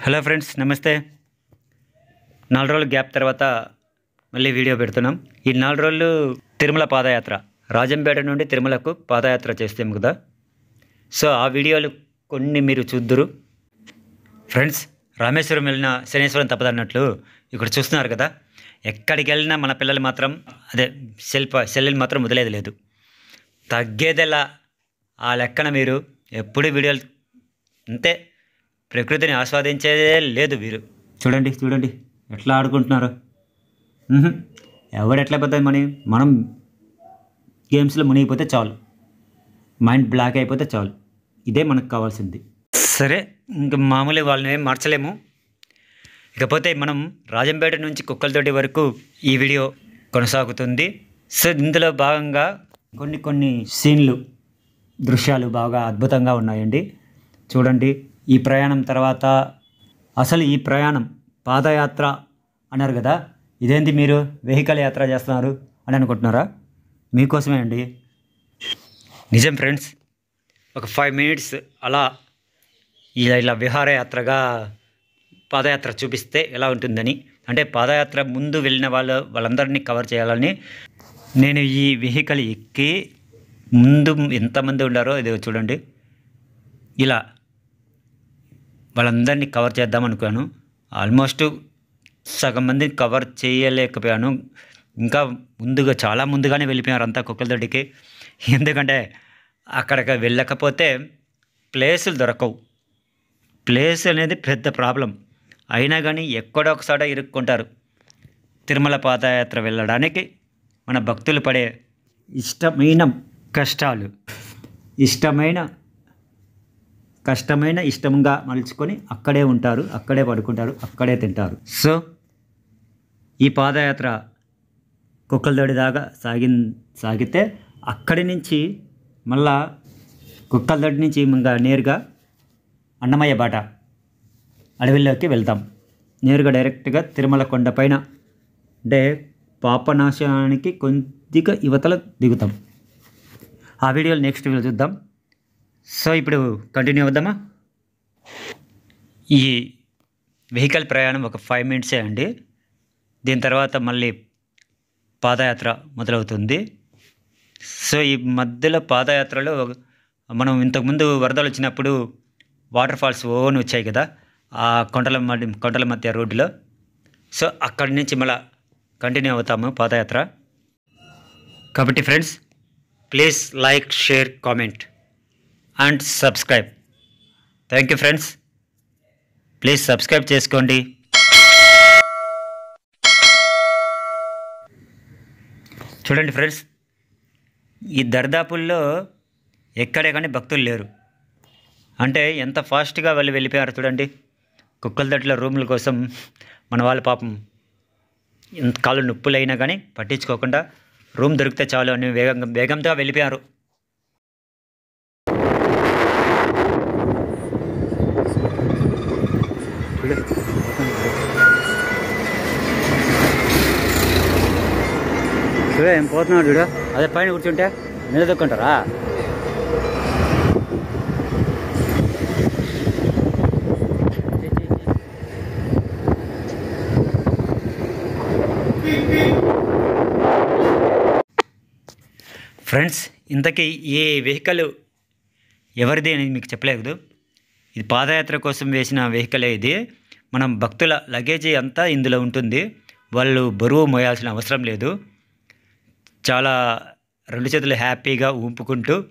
Hello friends నమస్తే. నాలుగు రోజుల గ్యాప్ తర్వాత మళ్ళీ వీడియో పెడుతున్నాం. ఈ నాలుగు రోజులు తిరుమల పాదయాత్ర రాజంపేట నుండి తిరుమలకు పాదయాత్ర చేస్తాం కదా. సో ఆ వీడియోలు కొన్ని మీరు చూద్దురు. ఫ్రెండ్స్ రామేశ్వరం వెళ్ళిన శనేశ్వరం తప్పదన్నట్లు ఇక్కడ చూస్తున్నారు కదా. ఎక్కడికి వెళ్ళినా మన పిల్లలు మాత్రం అదే సెల్ ప- సెల్లుని మాత్రం వదిలేదు లేదు. తగ్గేదెలా ఆ లెక్కన మీరు ఎప్పుడు వీడియోలు అంతే ప్రకృతిని ఆస్వాదించేదే లేదు వీరు. చూడండి చూడండి. ఎట్లా ఆడుకుంటున్నారు. ఎవడు ఎట్లా పోతుంది మనీ? మనం గేమ్స్లో మునిగిపోతే చాలు. మైండ్ బ్లాక్ అయిపోతే చాలు. ఇదే మనకు కావాల్సింది. సరే ఇంకా మామూలు వాళ్ళని ఏం మార్చలేము. ఇకపోతే మనం రాజంపేట నుంచి కుక్కలతోటి వరకు ఈ వీడియో కొనసాగుతుంది. సో ఇందులో భాగంగా కొన్ని కొన్ని సీన్లు దృశ్యాలు బాగా అద్భుతంగా ఉన్నాయండి. చూడండి. ఈ ప్రయాణం తర్వాత అసలు ఈ ప్రయాణం పాదయాత్ర అన్నారు కదా ఇదేంటి మీరు వెహికల్ యాత్ర చేస్తున్నారు అని అనుకుంటున్నారా? మీకోసమే అండి. నిజం ఫ్రెండ్స్ ఒక ఫైవ్ మినిట్స్ అలా ఇలా ఇలా విహారయాత్రగా పాదయాత్ర చూపిస్తే ఎలా ఉంటుందని. అంటే పాదయాత్ర ముందు వెళ్ళిన వాళ్ళు వాళ్ళందరినీ కవర్ చేయాలని నేను ఈ వెహికల్ ఎక్కి ముందు ఎంతమంది ఉండారో ఇది చూడండి. ఇలా వాళ్ళందరినీ కవర్ చేద్దాం అనుకున్నాను. ఆల్మోస్ట్ సగం మందిని కవర్ చేయలేకపోయాను. ఇంకా ముందుగా చాలా ముందుగానే వెళ్ళిపోయారు అంతా కుక్కలదొడ్డికి ఎందుకంటే అక్కడికి వెళ్ళకపోతే ప్లేసులు దొరకవు. ప్లేస్ అనేది పెద్ద ప్రాబ్లం అయినా కానీ ఎక్కడో ఇరుక్కుంటారు. తిరుమల పాదయాత్ర వెళ్ళడానికి మన భక్తులు పడే ఇష్టమైన కష్టాలు ఇష్టమైన కష్టమైన ఇష్టంగా మలుచుకొని అక్కడే ఉంటారు అక్కడే పడుకుంటారు అక్కడే తింటారు. సో ఈ పాదయాత్ర కుక్కలదొడి దాకా సాగి సాగితే అక్కడి నుంచి మళ్ళా కుక్కలదొడి నుంచి ఇంకా నేరుగా అన్నమయ్య బాట అడవిలోకి వెళ్తాం. నేరుగా డైరెక్ట్గా తిరుమల కొండపైన అంటే పాపనాశనానికి కొద్దిగా యువతల దిగుతాం. ఆ వీడియోలు నెక్స్ట్ వీడియో చూద్దాం. సో ఇప్పుడు కంటిన్యూ అవుదామా? ఈ వెహికల్ ప్రయాణం ఒక ఫైవ్ మినిట్సే అండి. దీని తర్వాత మళ్ళీ పాదయాత్ర మొదలవుతుంది. సో ఈ మధ్యలో పాదయాత్రలో మనం ఇంతకుముందు వరదలు వచ్చినప్పుడు వాటర్ ఫాల్స్ ఓన్ వచ్చాయి కదా ఆ కొండల మధ్య కొండల మధ్య రోడ్డులో. సో అక్కడి నుంచి మళ్ళీ కంటిన్యూ అవుతాము పాదయాత్ర. కాబట్టి friends please like share comment. And subscribe. Thank you friends please subscribe చేసుకోండి. చూడండి ఫ్రెండ్స్ ఈ దర్దాపుల్లో ఎక్కడే కానీ భక్తులు లేరు. అంటే ఎంత ఫాస్ట్గా వాళ్ళు వెళ్ళిపోయారు చూడండి. కుక్కల దట్ల రూముల కోసం మన వాళ్ళ పాపం ఎంత కాళ్ళు నొప్పులైనా కానీ పట్టించుకోకుండా రూమ్ దొరికితే చాలు అని వేగంగా వేగంతో వెళ్ళిపోయారు. చూడ ఏం పోతున్నాడు చూడు. అదే పైన కూర్చుంటే నిలదొక్కుంటారా ఫ్రెండ్స్ ఇంతకీ ఈ వెహికల్ ఎవరిది అనేది మీకు చెప్పలేదు. ఇది పాదయాత్ర కోసం వేసిన వెహికలే ఇది. మనం భక్తుల లగేజీ అంతా ఇందులో ఉంటుంది. వాళ్ళు బరువు మోయాల్సిన అవసరం లేదు. చాలా రెండు చేతులు హ్యాపీగా ఊపుకుంటూ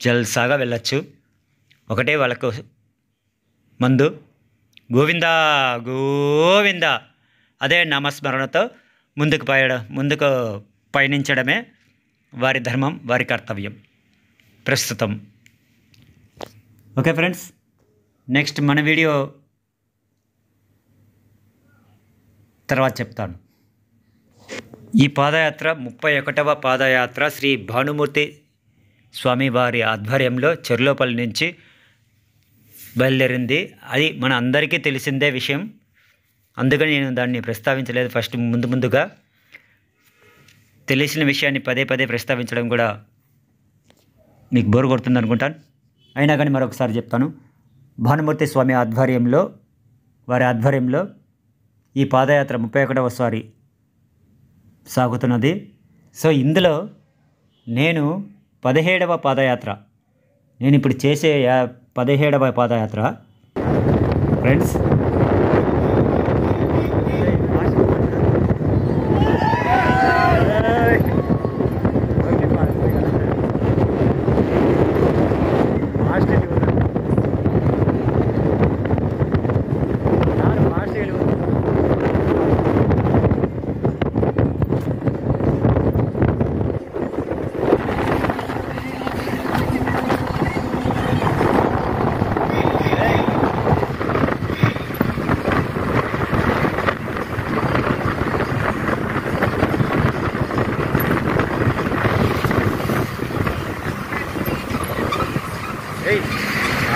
జల్సాగా వెళ్ళచ్చు. ఒకటే వాళ్ళకు మందు. గోవిందా గోవిందా. అదే నామస్మరణతో ముందుకు పయడం ముందుకు పయనించడమే వారి ధర్మం వారి కర్తవ్యం. ప్రస్తుతం. ఓకే ఫ్రెండ్స్ నెక్స్ట్ మన వీడియో తర్వాత చెప్తాను. ఈ పాదయాత్ర ముప్పై ఒకటవ పాదయాత్ర శ్రీ భానుమూర్తి స్వామి వారి ఆధ్వర్యంలో చెర్లోపల్లి నుంచి బయలుదేరింది. అది మన అందరికీ తెలిసిందే విషయం. అందుకని నేను దాన్ని ప్రస్తావించలేదు. ఫస్ట్ ముందు ముందుగా తెలిసిన విషయాన్ని పదే పదే ప్రస్తావించడం కూడా మీకు బోరు కొడుతుంది అనుకుంటాను. అయినా కానీ మరొకసారి చెప్తాను. భానుమూర్తి స్వామి ఆధ్వర్యంలో వారి ఆధ్వర్యంలో ఈ పాదయాత్ర ముప్పై ఒకటవ సారి సాగుతున్నది. సో ఇందులో నేను పదిహేడవ పాదయాత్ర. నేను ఇప్పుడు చేసే యా- పదిహేడవ పాదయాత్ర. ఫ్రెండ్స్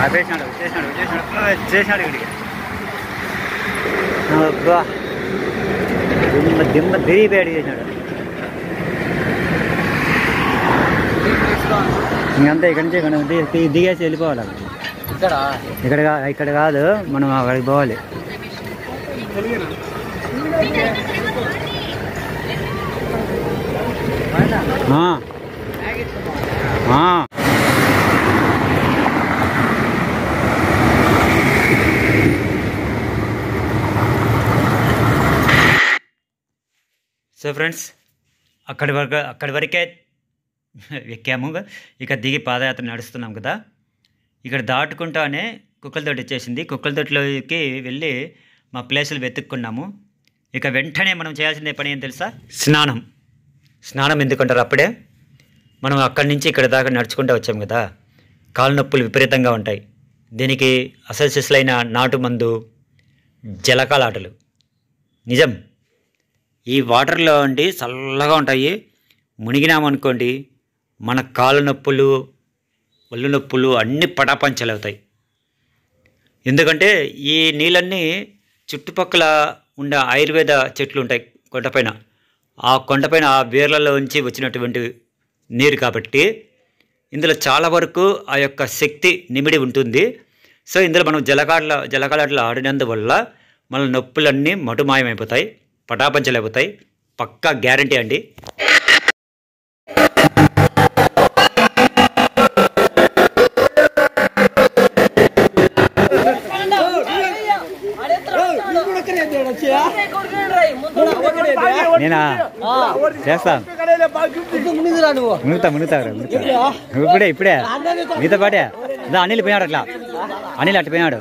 ఆపేసినాడు వచ్చేసినాడు వచ్చేసినాడు వచ్చేసినాడు ఇక్కడికి. అబ్బా దిమ్మ దిమ్మ తిరిగిపోయాడు చేసినాడు ఇంకంతా ఇక్కడి నుంచి ఇక్కడ దిగేసి వెళ్ళిపోవాలి ఇక్కడ? ఇక్కడ ఇక్కడ కాదు మనం అక్కడికి పోవాలి. ఆ. సో ఫ్రెండ్స్ అక్కడి వరకు అక్కడి వరకే ఎక్కాము. ఇక దిగి పాదయాత్ర నడుస్తున్నాం కదా. ఇక్కడ దాటుకుంటానే కుక్కలతోటి వచ్చేసింది. కుక్కలతోటిలోకి వెళ్ళి మా ప్లేసులు వెతుక్కున్నాము. ఇక వెంటనే మనం చేయాల్సిన పని ఏం తెలుసా? స్నానం. స్నానం ఎందుకంటారు అప్పుడే? మనం అక్కడి నుంచి ఇక్కడ దాకా నడుచుకుంటూ వచ్చాము కదా. కాలు నొప్పులు విపరీతంగా ఉంటాయి. దీనికి అసలు సిసలైన నాటు మందు జలకాలాటలు. నిజం. ఈ వాటర్లో అండి చల్లగా ఉంటాయి. మునిగినామనుకోండి మన కాళ్ళ నొప్పులు ఒళ్ళు నొప్పులు అన్నీ పటాపంచలవుతాయి. ఎందుకంటే ఈ నీళ్ళన్నీ చుట్టుపక్కల ఉండే ఆయుర్వేద చెట్లు ఉంటాయి కొండపైన. ఆ కొండపైన ఆ వేర్లలోంచి వచ్చినటువంటి నీరు కాబట్టి ఇందులో చాలా వరకు ఆ యొక్క శక్తి నిమిడి ఉంటుంది. సో ఇందులో మనం జలకాడల జలకాడలు ఆడినందువల్ల మన నొప్పులన్నీ మటుమాయమైపోతాయి. పటాపంచలైపోతాయి పక్కా గ్యారంటీ అండి. నేనా? మునుగుతా మునుగుతా ఇప్పుడే ఇప్పుడే. మీతో పాటే. ఇదా అనిల్ పోయినాడు అట్లా. అనిల్ అట్టు పోయినాడు.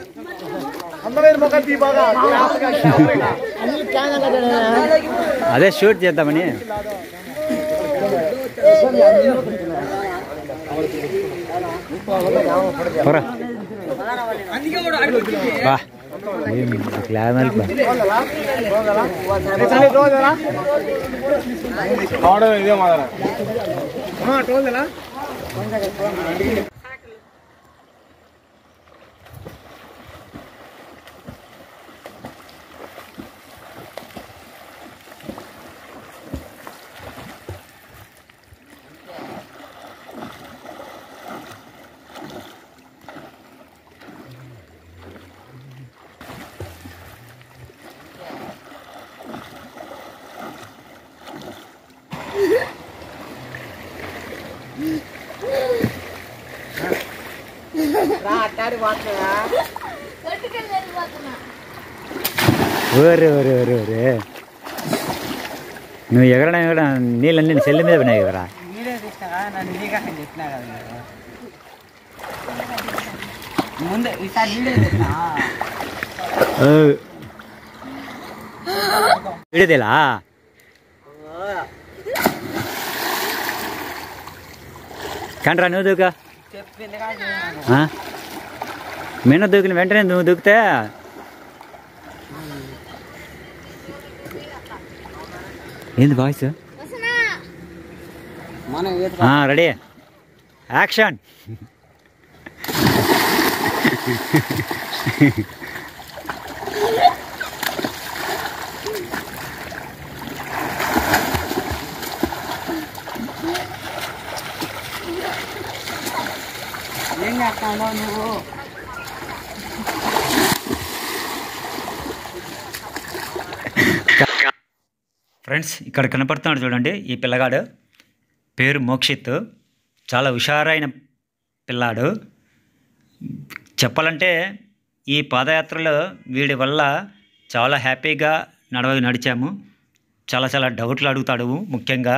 అదే షూట్ చేద్దామని పోరా. బా ఏం గ్లామర్ బా ఇదే మాదరా ఓరే ఓరే ఓరే ఓరే నువ్వు ఎగరడం ఎగరడం నీళ్ళన్నీ చెల్లి మీద పడినాయి కదరా మీరే తీసినా నన్ను నీగా చెప్పినా కదా మీరు. ముందే ఈసారి వీడియో తీసినా కంట్రా నువ్వు దూక. మిన్న దూకిన వెంటనే నువ్వు దూకితే? ఏంది వాయిస్ ఈత రెడీ. యాక్షన్. నువ్వు ఫ్రెండ్స్ ఇక్కడ కనపడుతున్నాడు చూడండి ఈ పిల్లగాడు. పేరు మోక్షిత్. చాలా హుషారైన పిల్లాడు. చెప్పాలంటే ఈ పాదయాత్రలో వీడి వల్ల చాలా హ్యాపీగా నడవ నడిచాము. చాలా చాలా డౌట్లు అడుగుతాడు ముఖ్యంగా.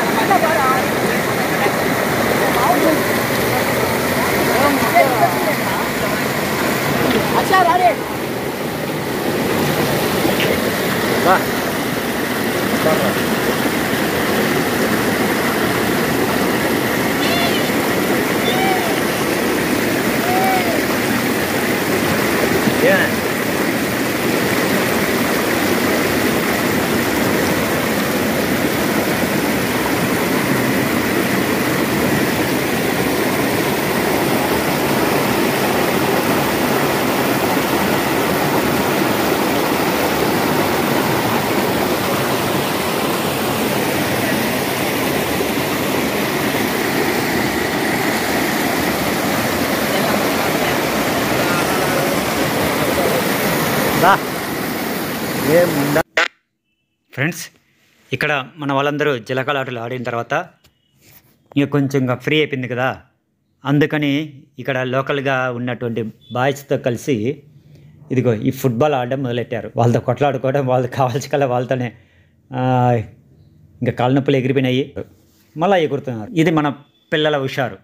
ఫ్రెండ్స్ ఇక్కడ మన వాళ్ళందరూ జలకలాటలు ఆడిన తర్వాత ఇక కొంచెం ఇంకా ఫ్రీ అయిపోయింది కదా అందుకని ఇక్కడ లోకల్గా ఉన్నటువంటి బాయ్స్తో కలిసి ఇదిగో ఈ ఫుట్బాల్ ఆడడం మొదలెట్టారు వాళ్ళతో కొట్లాడుకోవడం వాళ్ళకి కావాల్సి కల్లా వాళ్ళతోనే ఆ, ఇంకా కాళ్ళ నొప్పులు ఎగిరిపోయినాయి మళ్ళీ ఎగురుతున్నారు ఇది మన పిల్లల హుషారు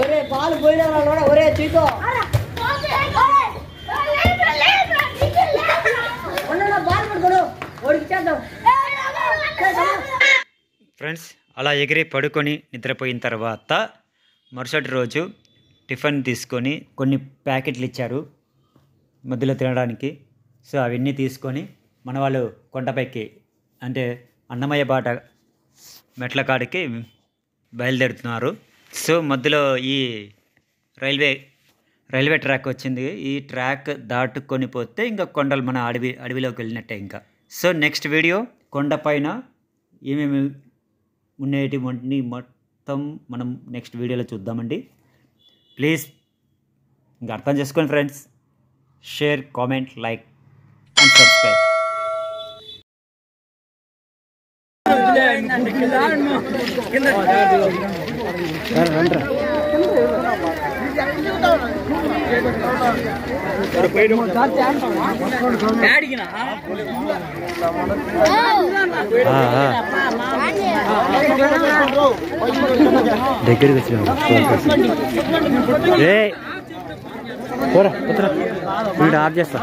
ఒరే బాల్ పోయినా ఒరే చీకో. ఫ్రెండ్స్ అలా ఎగిరి పడుకొని నిద్రపోయిన తర్వాత మరుసటి రోజు టిఫిన్ తీసుకొని కొన్ని ప్యాకెట్లు ఇచ్చారు మధ్యలో తినడానికి. సో అవన్నీ తీసుకొని మన వాళ్ళు కొండపైకి అంటే అన్నమయ్య బాట మెట్ల కాడికి బయలుదేరుతున్నారు. సో మధ్యలో ఈ రైల్వే రైల్వే ట్రాక్ వచ్చింది. ఈ ట్రాక్ దాటుకొని పోతే ఇంకా కొండలు మన అడవి అడవిలోకి వెళ్ళినట్టే ఇంకా. సో నెక్స్ట్ వీడియో కొండపైన ఏమేమి ఉండేటివన్నీ మొత్తం మనం నెక్స్ట్ వీడియోలో చూద్దామండి. ప్లీజ్ ఇంకా అర్థం చేసుకోండి friends share comment like and subscribe. దగ్గరికి వచ్చినా పోరా పోతురా వీడు ఆఫ్ చేస్తా